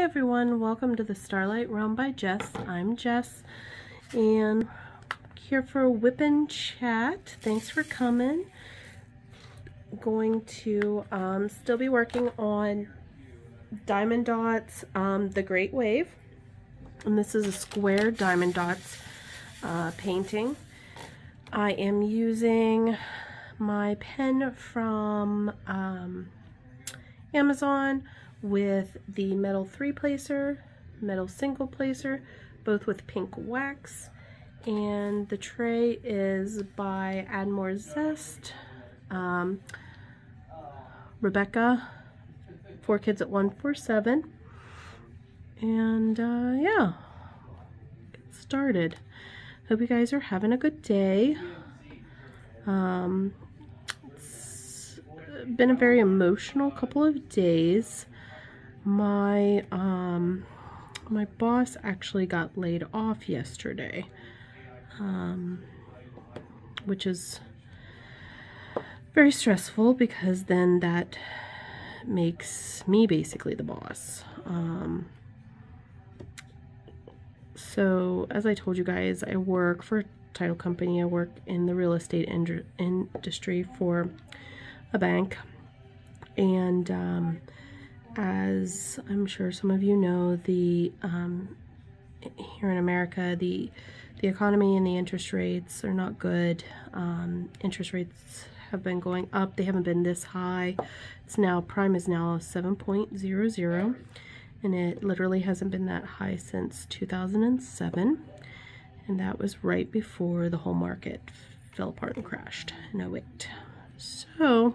Everyone, welcome to the Starlight Realm by Jess. I'm Jess and here for a whippin' chat. Thanks for coming. Going to um, still be working on Diamond Dotz, um, The Great Wave. And this is a square Diamond Dotz uh, painting. I am using my pen from um, Amazon with the metal three placer, metal single placer, both with pink wax. And the tray is by Admore Zest. Um, Rebecca, Four Kids at 147. And uh, yeah, get started. Hope you guys are having a good day. Um, it's been a very emotional couple of days my um my boss actually got laid off yesterday um which is very stressful because then that makes me basically the boss. Um so as I told you guys I work for a title company. I work in the real estate industry for a bank. And um as I'm sure some of you know, the um, here in America, the the economy and the interest rates are not good. Um, interest rates have been going up. They haven't been this high. It's now, prime is now 7.00 and it literally hasn't been that high since 2007. And that was right before the whole market fell apart and crashed in 08. So,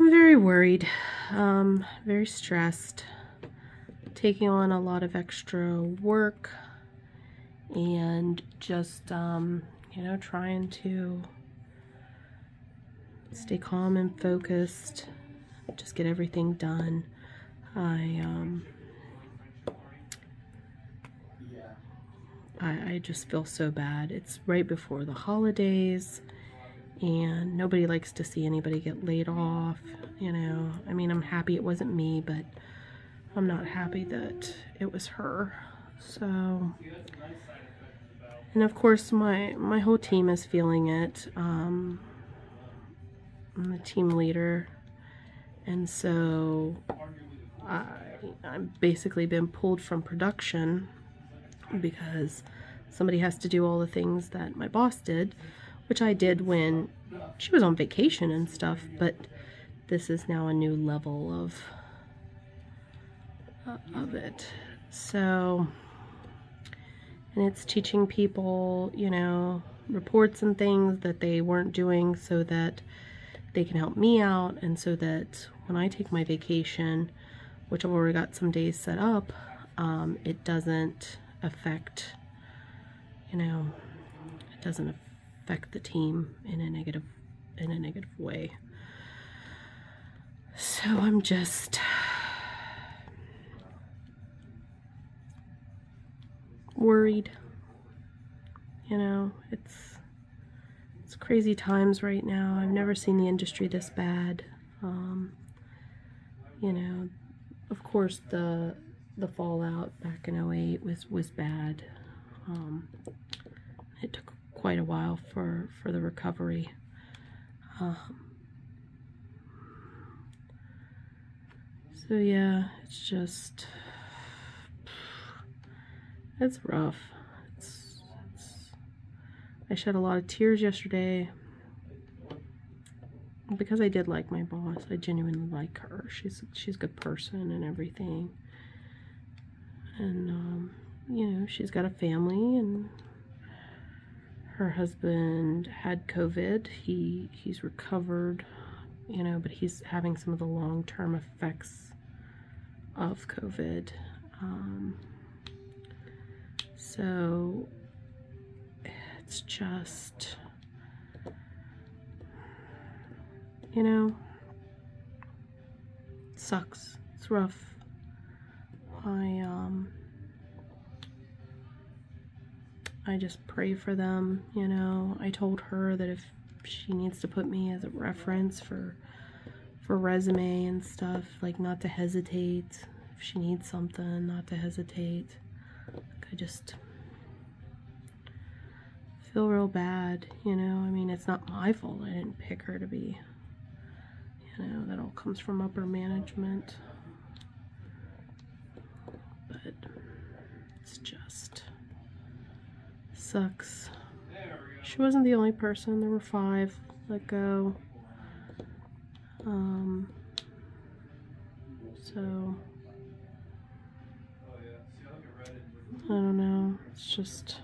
I'm very worried, um, very stressed, taking on a lot of extra work and just, um, you know, trying to stay calm and focused, just get everything done. I, um, I, I just feel so bad. It's right before the holidays and nobody likes to see anybody get laid off you know. I mean I'm happy it wasn't me but I'm not happy that it was her. So and of course my my whole team is feeling it. Um, I'm the team leader. And so I, I've basically been pulled from production because somebody has to do all the things that my boss did which I did when she was on vacation and stuff, but this is now a new level of uh, of it. So, and it's teaching people, you know, reports and things that they weren't doing so that they can help me out and so that when I take my vacation, which I've already got some days set up, um, it doesn't affect, you know, it doesn't affect affect the team in a negative in a negative way. So I'm just worried. You know, it's it's crazy times right now. I've never seen the industry this bad. Um, you know, of course the the fallout back in 08 was was bad. Um, it took quite a while for, for the recovery. Um, so yeah, it's just, it's rough. It's, it's, I shed a lot of tears yesterday because I did like my boss. I genuinely like her. She's she's a good person and everything. And um, you know, she's got a family and her husband had COVID. He he's recovered, you know, but he's having some of the long-term effects of COVID. Um, so it's just, you know, sucks. It's rough. I um I just pray for them, you know. I told her that if she needs to put me as a reference for for resume and stuff, like not to hesitate. If she needs something, not to hesitate. Like I just feel real bad, you know? I mean, it's not my fault. I didn't pick her to be, you know, that all comes from upper management. But it's just sucks. She wasn't the only person. There were five let go. Um, so, I don't know. It's just.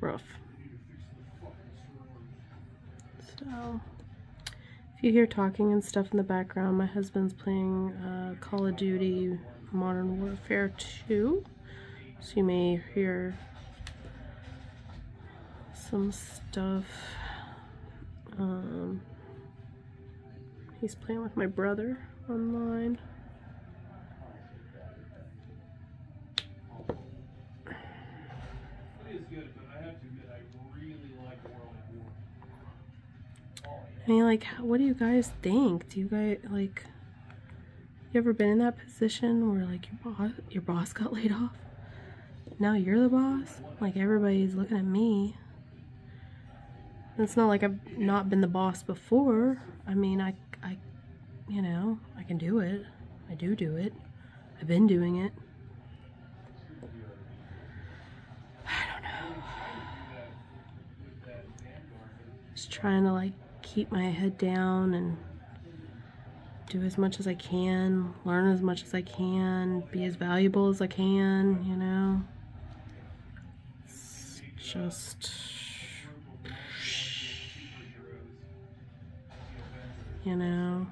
rough. So, if you hear talking and stuff in the background, my husband's playing uh, Call of Duty Modern Warfare 2. So you may hear some stuff. Um, he's playing with my brother online. Mean, like, what do you guys think? Do you guys, like, you ever been in that position where, like, your boss, your boss got laid off? Now you're the boss? Like, everybody's looking at me. It's not like I've not been the boss before. I mean, I, I, you know, I can do it. I do do it. I've been doing it. I don't know. Just trying to, like, keep my head down and do as much as I can, learn as much as I can, be as valuable as I can, you know. It's just you know.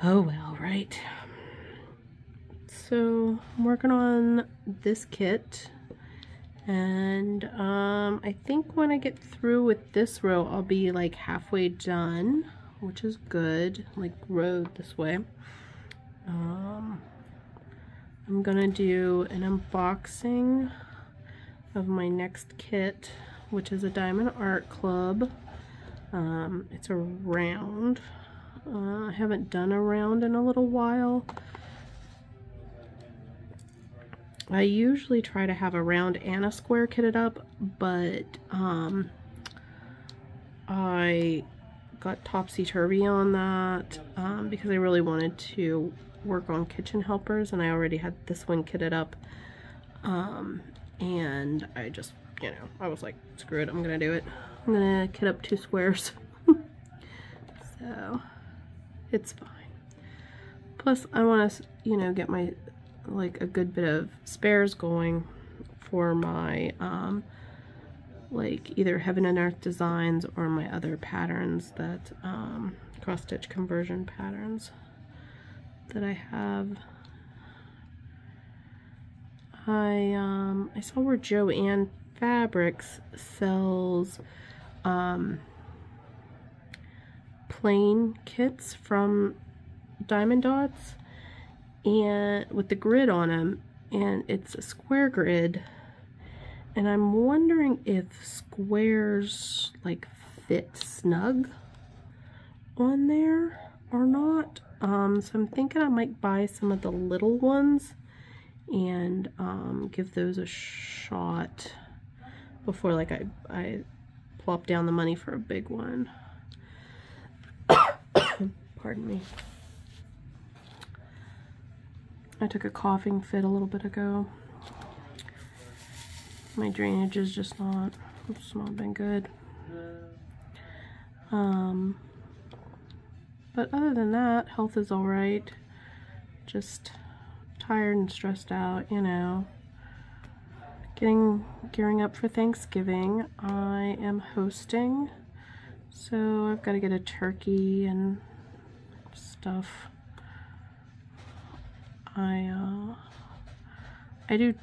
Oh well, right. So I'm working on this kit. And um, I think when I get through with this row I'll be like halfway done which is good. Like road this way. Um, I'm gonna do an unboxing of my next kit which is a Diamond Art Club. Um, it's a round uh, I haven't done a round in a little while. I usually try to have a round and a square kitted up, but um, I got topsy-turvy on that um, because I really wanted to work on kitchen helpers and I already had this one kitted up um, and I just, you know, I was like, screw it, I'm gonna do it. I'm gonna kit up two squares. so it's fine. Plus, I want to, you know, get my, like, a good bit of spares going for my, um, like, either Heaven and Earth designs or my other patterns that, um, cross-stitch conversion patterns that I have. I, um, I saw where Joann Fabrics sells, um, plain kits from Diamond Dotz and with the grid on them and it's a square grid. And I'm wondering if squares like fit snug on there or not. Um, so I'm thinking I might buy some of the little ones and um, give those a shot before like I, I plop down the money for a big one Pardon me. I took a coughing fit a little bit ago. My drainage is just not, it's not been good. Um, but other than that, health is alright. Just tired and stressed out, you know. Getting, gearing up for Thanksgiving. I am hosting so I've got to get a turkey and stuff. I uh, I do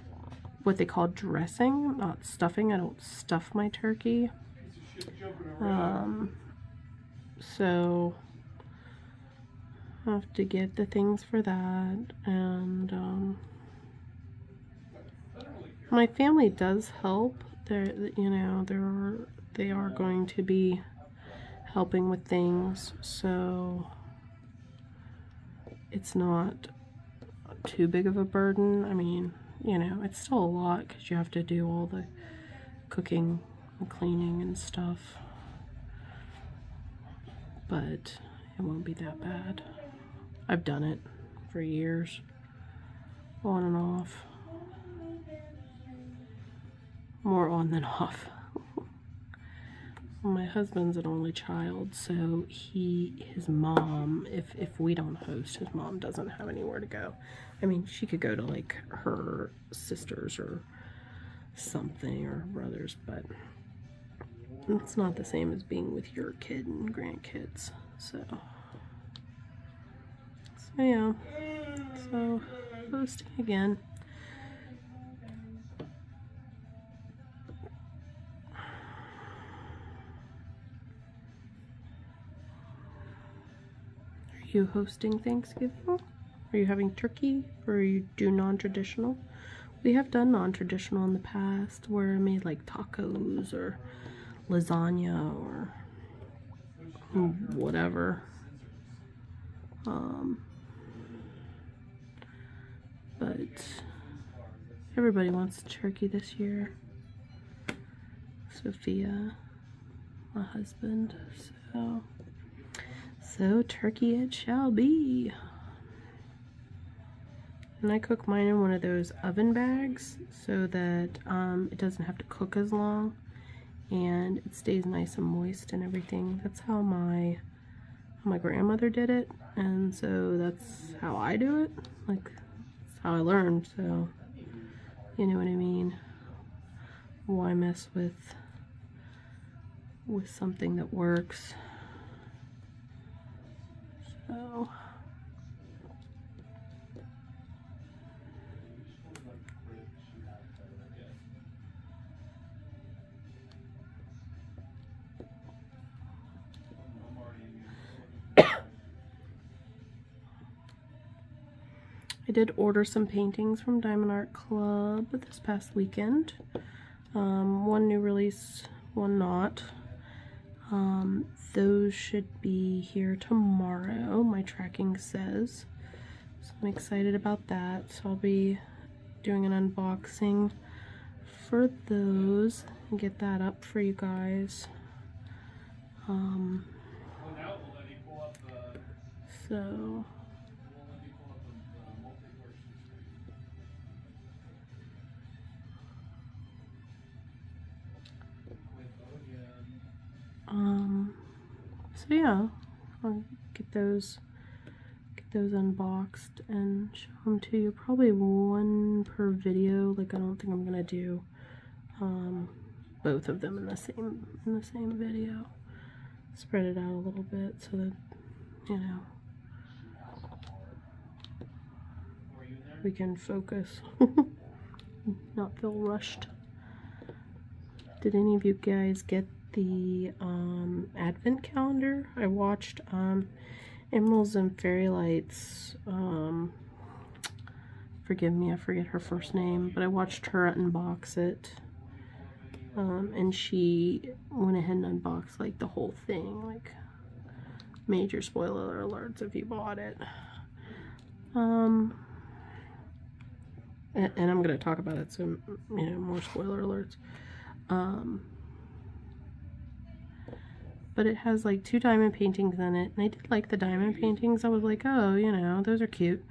what they call dressing, not stuffing. I don't stuff my turkey. Um, so I have to get the things for that and um, my family does help. They're you know they're they are going to be helping with things so it's not too big of a burden. I mean, you know, it's still a lot because you have to do all the cooking and cleaning and stuff. But it won't be that bad. I've done it for years, on and off. More on than off. My husband's an only child, so he, his mom, if, if we don't host, his mom doesn't have anywhere to go. I mean, she could go to like her sisters or something or brothers, but it's not the same as being with your kid and grandkids. So, so yeah. So, hosting again. You hosting Thanksgiving? Are you having turkey or you do non-traditional? We have done non-traditional in the past where I made like tacos or lasagna or whatever. Um, but everybody wants turkey this year. Sophia, my husband, so so turkey it shall be. And I cook mine in one of those oven bags so that um, it doesn't have to cook as long and it stays nice and moist and everything. That's how my my grandmother did it and so that's how I do it. Like that's how I learned so you know what I mean. Why mess with with something that works? So I did order some paintings from Diamond Art Club this past weekend. Um, one new release, one not. Um, those should be here tomorrow, my tracking says. So I'm excited about that. So I'll be doing an unboxing for those and get that up for you guys. Um, so so yeah, I'll get those get those unboxed and show them to you. Probably one per video. Like I don't think I'm gonna do um, both of them in the same in the same video. Spread it out a little bit so that you know we can focus, not feel rushed. Did any of you guys get the um, advent calendar. I watched um, Emeralds and Fairy Lights. Um, forgive me, I forget her first name, but I watched her unbox it. Um, and she went ahead and unboxed like the whole thing, like major spoiler alerts if you bought it. Um, and, and I'm going to talk about it, so, you know, more spoiler alerts. Um, but it has like two diamond paintings in it. And I did like the diamond paintings. I was like, oh, you know, those are cute.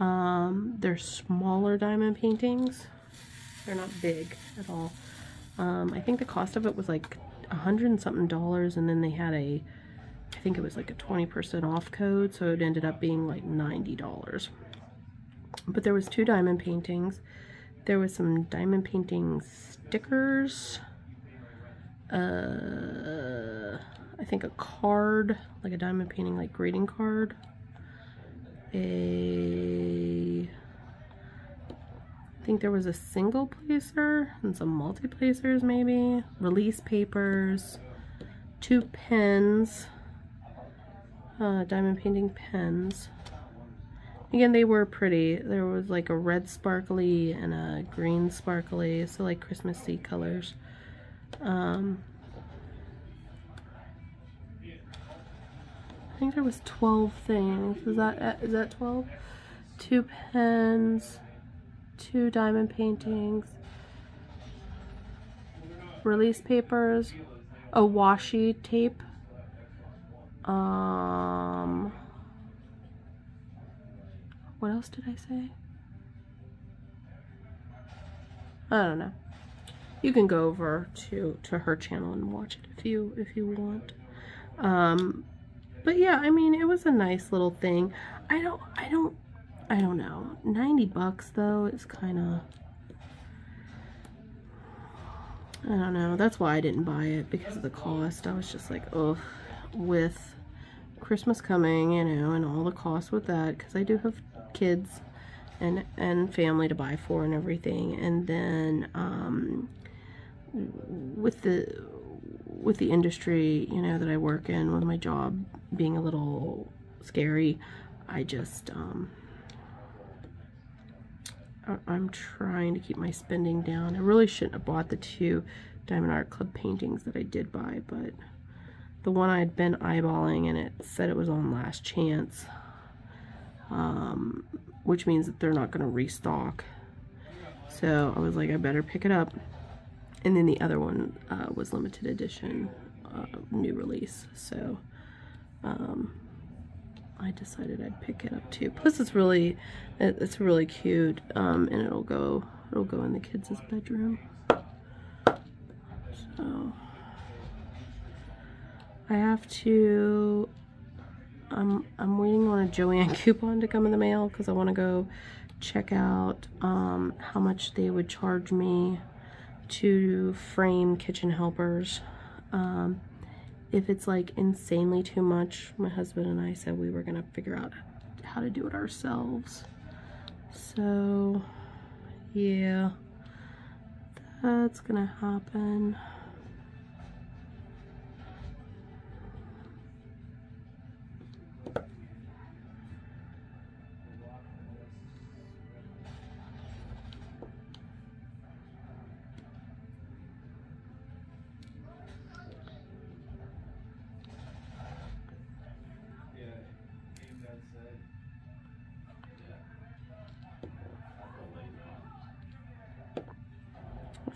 Um, they're smaller diamond paintings. They're not big at all. Um, I think the cost of it was like a hundred and something dollars, and then they had a, I think it was like a 20% off code, so it ended up being like $90. But there was two diamond paintings. There was some diamond painting stickers. Uh, I think a card, like a diamond painting, like greeting card. A, I think there was a single placer and some multi placers maybe. Release papers, two pens, uh, diamond painting pens. Again, they were pretty. There was like a red sparkly and a green sparkly, so like Christmassy colors. Um, I think there was 12 things. Is that uh, that 12? Two pens, two diamond paintings, release papers, a washi tape, um, what else did I say? I don't know. You can go over to to her channel and watch it if you if you want. Um, but yeah, I mean, it was a nice little thing. I don't I don't I don't know. 90 bucks though is kind of I don't know. That's why I didn't buy it because of the cost. I was just like, oh, with Christmas coming, you know, and all the costs with that because I do have kids and and family to buy for and everything and then um, with the with the industry you know that I work in with my job being a little scary I just um, I'm trying to keep my spending down I really shouldn't have bought the two Diamond Art Club paintings that I did buy but the one I'd been eyeballing and it said it was on last chance um, which means that they're not going to restock. So I was like, I better pick it up. And then the other one uh, was limited edition, uh, new release. So um, I decided I'd pick it up too. Plus, it's really, it's really cute, um, and it'll go, it'll go in the kids' bedroom. So I have to I'm, I'm waiting on a Joann coupon to come in the mail because I want to go check out um, how much they would charge me to frame kitchen helpers. Um, if it's like insanely too much, my husband and I said we were to figure out how to do it ourselves. So, yeah, that's to happen.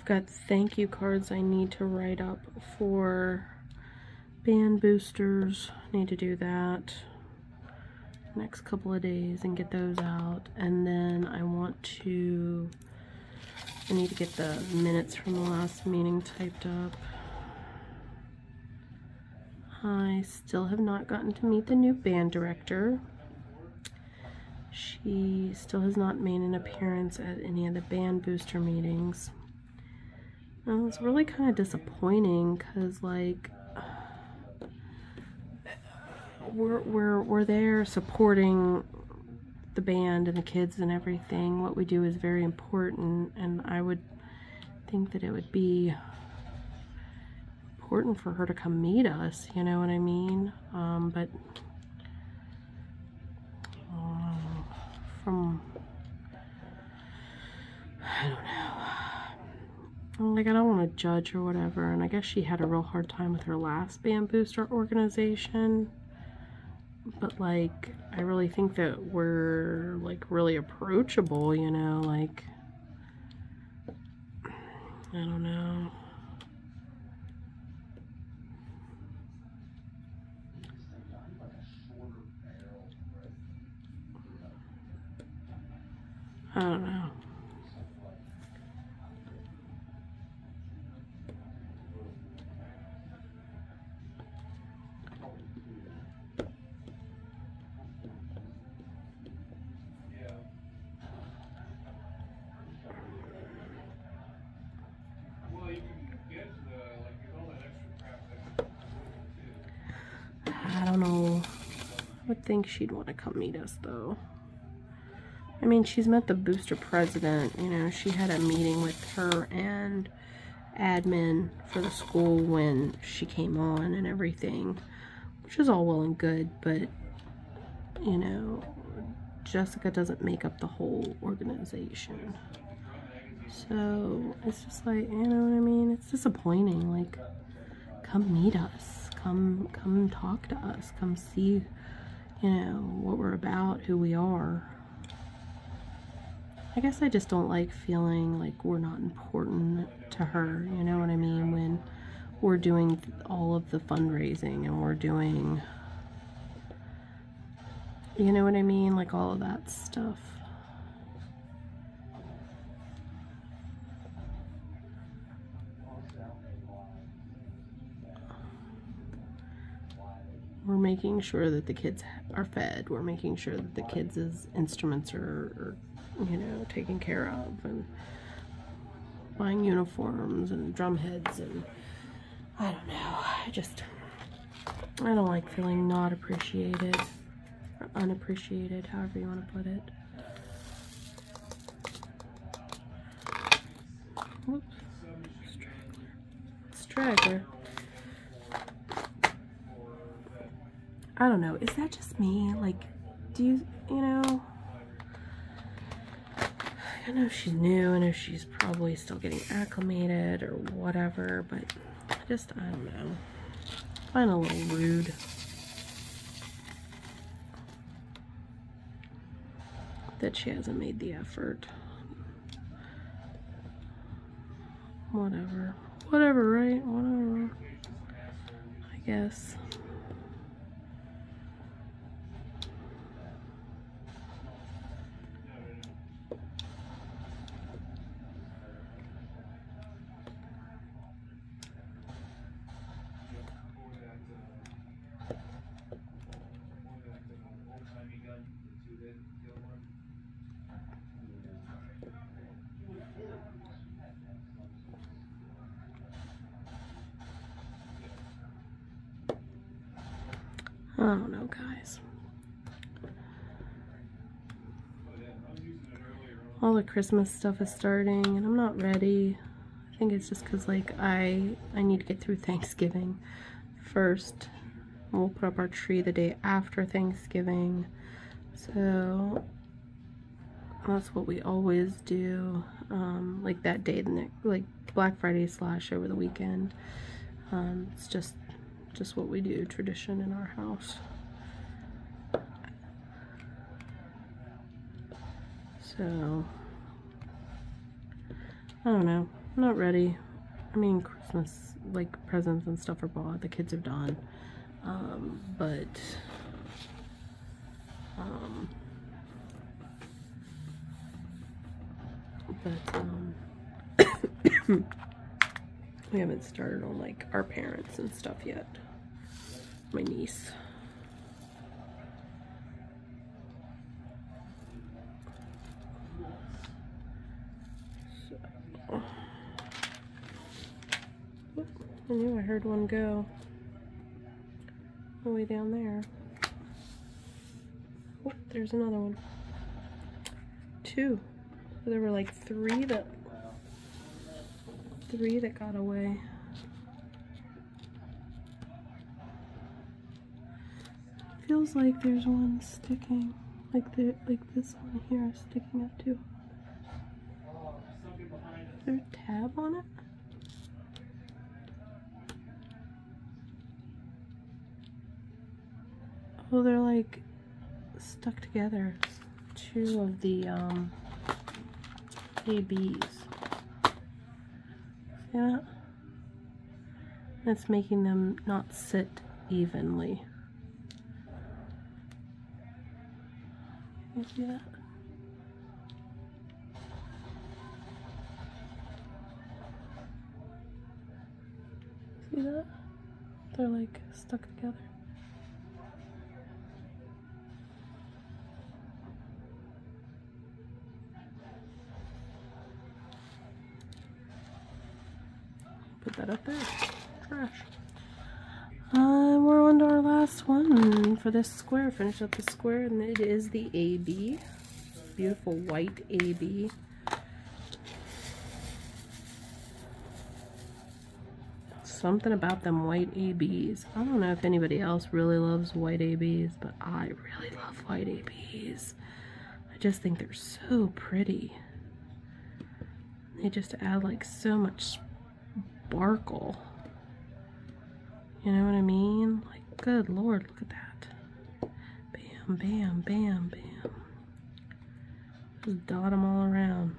I've got thank you cards I need to write up for band boosters. Need to do that next couple of days and get those out. And then I want to, I need to get the minutes from the last meeting typed up. I still have not gotten to meet the new band director. She still has not made an appearance at any of the band booster meetings. And it's really kind of disappointing because, like, we're, we're, we're there supporting the band and the kids and everything. What we do is very important, and I would think that it would be important for her to come meet us, you know what I mean? Um, but uh, from, I don't know like I don't want to judge or whatever and I guess she had a real hard time with her last band booster organization. But like I really think that we're like really approachable you know like I don't know. I don't know think she'd want to come meet us though. I mean, she's met the booster president. You know, she had a meeting with her and admin for the school when she came on and everything, which is all well and good, but, you know, Jessica doesn't make up the whole organization. So, it's just like, you know what I mean? It's disappointing. Like, come meet us. Come, come talk to us. Come see, you know, what we're about, who we are. I guess I just don't like feeling like we're not important to her, you know what I mean? When we're doing all of the fundraising and we're doing, you know what I mean? Like all of that stuff. Making sure that the kids are fed. We're making sure that the kids' instruments are, are you know, taken care of and buying uniforms and drum heads and I don't know. I just, I don't like feeling not appreciated or unappreciated, however you want to put it. Whoops. Straggler. Straggler. I don't know. Is that just me? Like, do you, you know, I know she's new. I know she's probably still getting acclimated or whatever, but I just, I don't know. I find a little rude. That she hasn't made the effort. Whatever. Whatever, right? Whatever. I guess. I don't know, guys. All the Christmas stuff is starting, and I'm not ready. I think it's just because, like, I, I need to get through Thanksgiving first. We'll put up our tree the day after Thanksgiving. So, that's what we always do. Um, like, that day, like, Black Friday slash over the weekend. Um, it's just just what we do, tradition in our house. So, I don't know. I'm not ready. I mean, Christmas, like, presents and stuff are bought. The kids are done. Um, but, um, but, um, we haven't started on, like, our parents and stuff yet my niece. So. I knew I heard one go. Way down there. Oh, there's another one. Two. There were like three that three that got away. feels like there's one sticking, like the like this one here is sticking up too. Is there a tab on it? Oh, they're like stuck together. Two of the um, ABs. See that? That's making them not sit evenly. You see that? See that? They're like stuck together. Put that up there. Trash. Uh, we're on to our last one for this square. Finish up the square, and it is the AB. beautiful white AB. Something about them white ABs. I don't know if anybody else really loves white ABs, but I really love white ABs. I just think they're so pretty. They just add like so much sparkle. You know what I mean? Like, good lord, look at that. Bam, bam, bam, bam. Just dot them all around.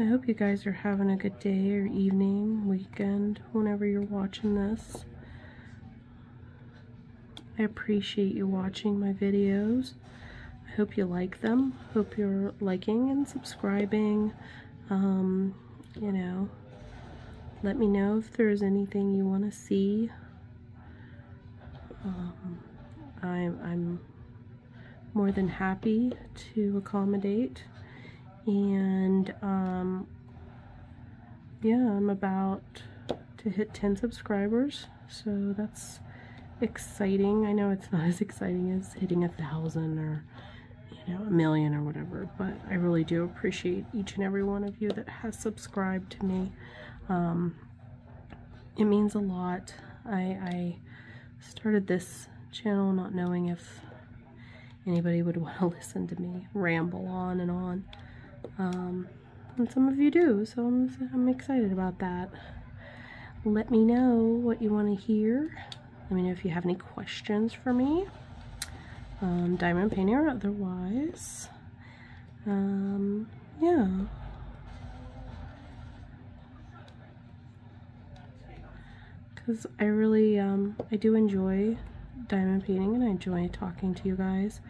I hope you guys are having a good day or evening, weekend, whenever you're watching this. I appreciate you watching my videos. Hope you like them. Hope you're liking and subscribing. Um, you know, let me know if there's anything you want to see. Um, I'm, I'm more than happy to accommodate. And, um, yeah, I'm about to hit 10 subscribers. So that's exciting. I know it's not as exciting as hitting a thousand or you know a million or whatever, but I really do appreciate each and every one of you that has subscribed to me. Um, it means a lot. I, I started this channel not knowing if anybody would want to listen to me ramble on and on. Um, and some of you do, so I'm, I'm excited about that. Let me know what you want to hear. Let me know if you have any questions for me. Um, diamond painting or otherwise. Um, yeah. Because I really, um, I do enjoy diamond painting and I enjoy talking to you guys.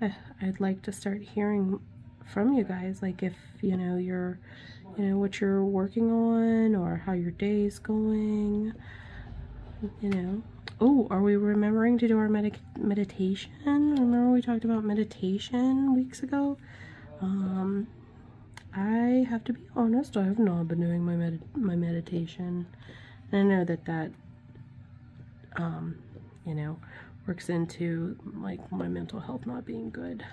I, I'd like to start hearing from you guys, like if, you know, you're, you know, what you're working on or how your day's going, you know, Oh, are we remembering to do our med meditation? Remember we talked about meditation weeks ago? Um, I have to be honest, I have not been doing my med my meditation. And I know that that, um, you know, works into like my mental health not being good.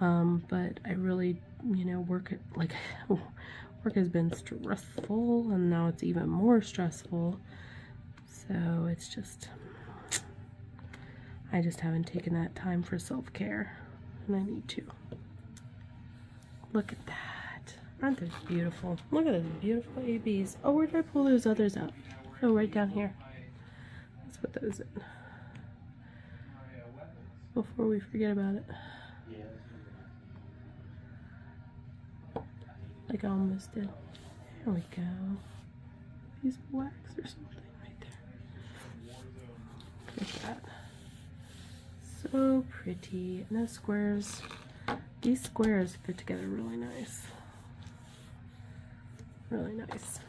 Um, but I really, you know, work like work has been stressful and now it's even more stressful. So it's just, I just haven't taken that time for self-care, and I need to. Look at that. Aren't those beautiful? Look at those beautiful ABs. Oh, where did I pull those others out? Oh, right down here. Let's put those in. Before we forget about it. Like I almost did. There we go. Piece of wax or something. Look at that. So pretty. And those squares, these squares fit together really nice. Really nice.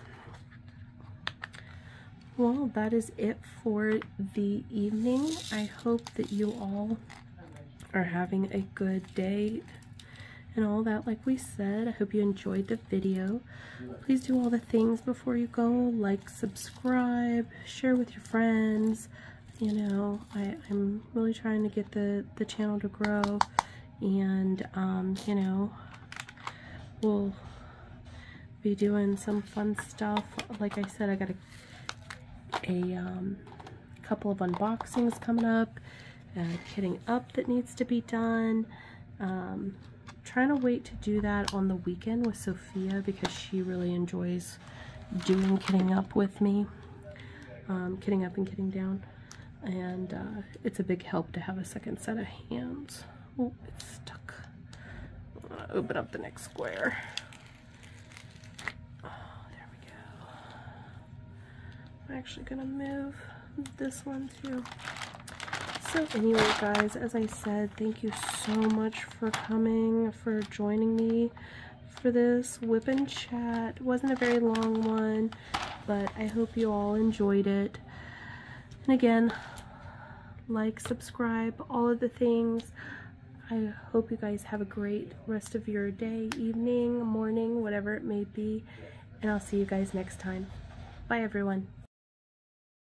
Well, that is it for the evening. I hope that you all are having a good day and all that like we said. I hope you enjoyed the video. Please do all the things before you go. Like, subscribe, share with your friends you know, I, I'm really trying to get the, the channel to grow and, um, you know, we'll be doing some fun stuff. Like I said, I got a, a um, couple of unboxings coming up, uh, kitting up that needs to be done. Um, trying to wait to do that on the weekend with Sophia because she really enjoys doing kitting up with me. Um, up and kitting down and uh, it's a big help to have a second set of hands. Oh, it's stuck. open up the next square. Oh, there we go. I'm actually gonna move this one too. So anyway, guys, as I said, thank you so much for coming, for joining me for this WIP and chat. It wasn't a very long one, but I hope you all enjoyed it. And again, like, subscribe, all of the things. I hope you guys have a great rest of your day, evening, morning, whatever it may be. And I'll see you guys next time. Bye, everyone.